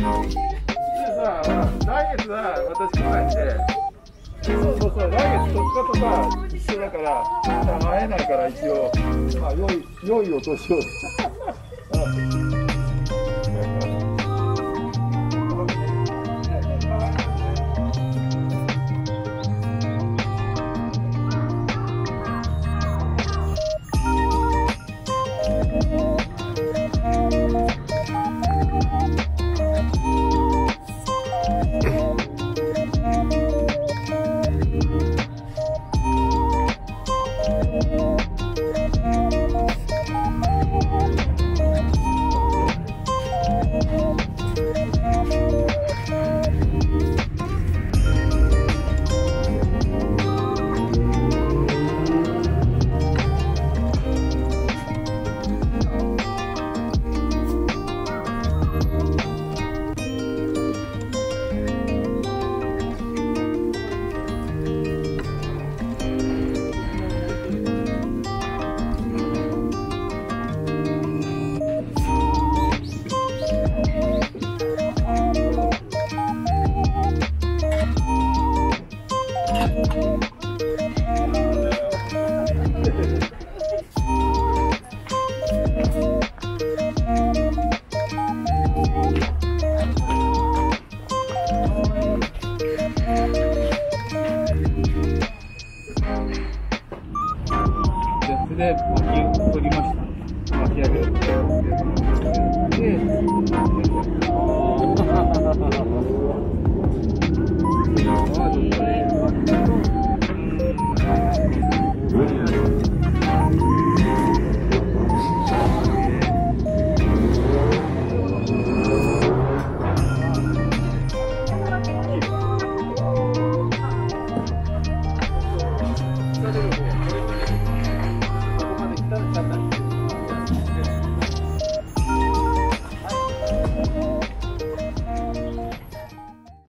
さ、来月は私来ないんで、そうそうそう、来月とっかとさ、一緒だから、会えないから一応、まあ、良い、良いお年を。